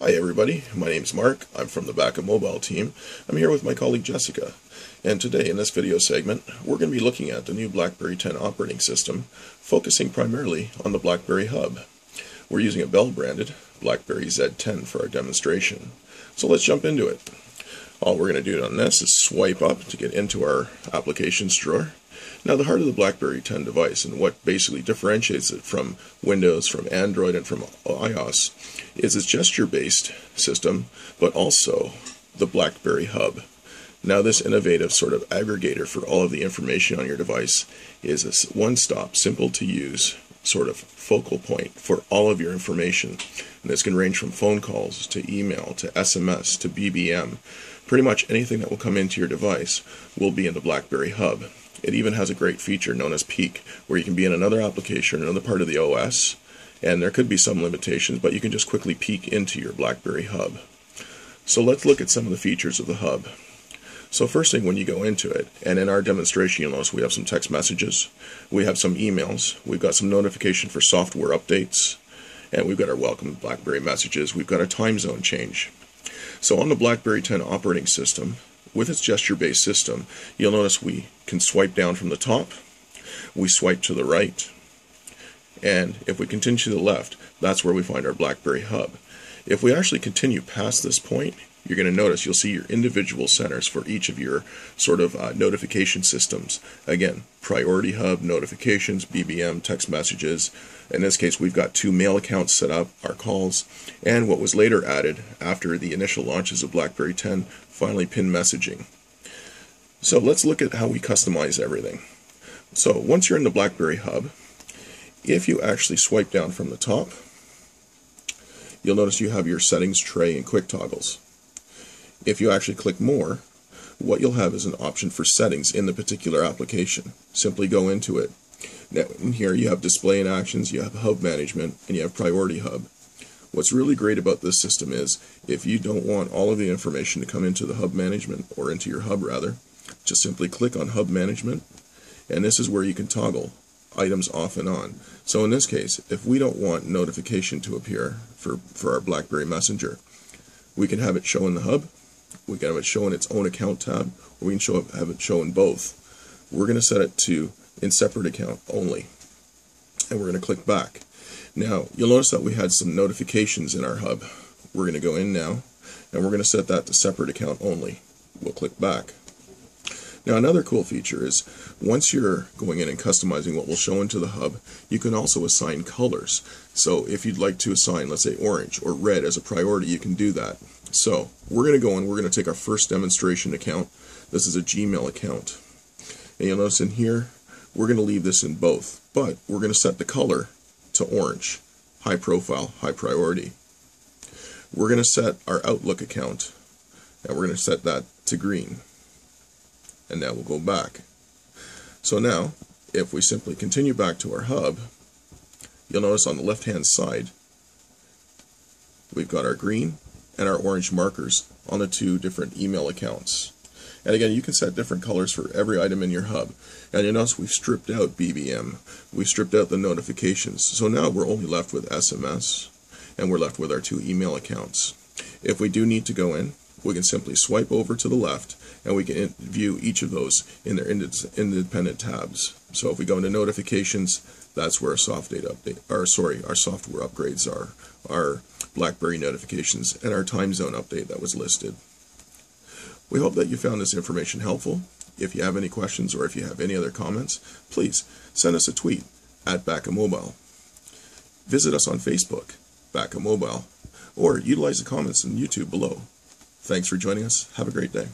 Hi everybody, my name's Mark. I'm from the Baka Mobile team. I'm here with my colleague Jessica. And today in this video segment, we're going to be looking at the new BlackBerry 10 operating system, focusing primarily on the BlackBerry Hub. We're using a Bell branded BlackBerry Z10 for our demonstration. So let's jump into it. All we're going to do on this is swipe up to get into our applications drawer. Now the heart of the BlackBerry 10 device and what basically differentiates it from Windows, from Android, and from iOS is its gesture-based system, but also the BlackBerry Hub. Now this innovative sort of aggregator for all of the information on your device is a one-stop, simple to use sort of focal point for all of your information. And this can range from phone calls to email to SMS to BBM. Pretty much anything that will come into your device will be in the BlackBerry Hub. It even has a great feature known as Peek, where you can be in another application, another part of the OS, and there could be some limitations, but you can just quickly peek into your BlackBerry Hub. So let's look at some of the features of the Hub. So first thing when you go into it, and in our demonstration you'll notice we have some text messages, we have some emails, we've got some notification for software updates, and we've got our welcome BlackBerry messages, we've got a time zone change. So on the BlackBerry 10 operating system, with its gesture-based system, you'll notice we can swipe down from the top, we swipe to the right, and if we continue to the left, that's where we find our BlackBerry Hub. If we actually continue past this point, you're going to notice you'll see your individual centers for each of your sort of uh, notification systems. Again, Priority Hub, notifications, BBM, text messages. In this case, we've got two mail accounts set up, our calls, and what was later added after the initial launches of BlackBerry 10, finally pin messaging. So let's look at how we customize everything. So once you're in the BlackBerry Hub, if you actually swipe down from the top, you'll notice you have your settings tray and quick toggles. If you actually click more, what you'll have is an option for settings in the particular application. Simply go into it. Now in here you have display and actions, you have hub management, and you have priority hub. What's really great about this system is if you don't want all of the information to come into the hub management, or into your hub rather, just simply click on hub management, and this is where you can toggle items off and on. So in this case, if we don't want notification to appear for, for our BlackBerry Messenger, we can have it show in the hub, we can have it show in its own account tab, or we can show have it show in both. We're going to set it to in separate account only, and we're going to click back. Now, you'll notice that we had some notifications in our hub. We're going to go in now, and we're going to set that to separate account only. We'll click back. Now another cool feature is once you're going in and customizing what will show into the hub, you can also assign colors. So if you'd like to assign, let's say orange or red as a priority, you can do that. So we're going to go in, we're going to take our first demonstration account. This is a Gmail account. And you'll notice in here, we're going to leave this in both, but we're going to set the color to orange, high profile, high priority. We're going to set our Outlook account, and we're going to set that to green and now we'll go back. So now, if we simply continue back to our hub, you'll notice on the left hand side, we've got our green and our orange markers on the two different email accounts. And again, you can set different colors for every item in your hub. And you notice we've stripped out BBM. We've stripped out the notifications. So now we're only left with SMS, and we're left with our two email accounts. If we do need to go in, we can simply swipe over to the left and we can view each of those in their independent tabs. So if we go into notifications, that's where our soft data update, or sorry, our software upgrades are, our BlackBerry notifications, and our time zone update that was listed. We hope that you found this information helpful. If you have any questions or if you have any other comments, please send us a tweet at Baka Mobile. Visit us on Facebook, Baka Mobile, or utilize the comments on YouTube below. Thanks for joining us. Have a great day.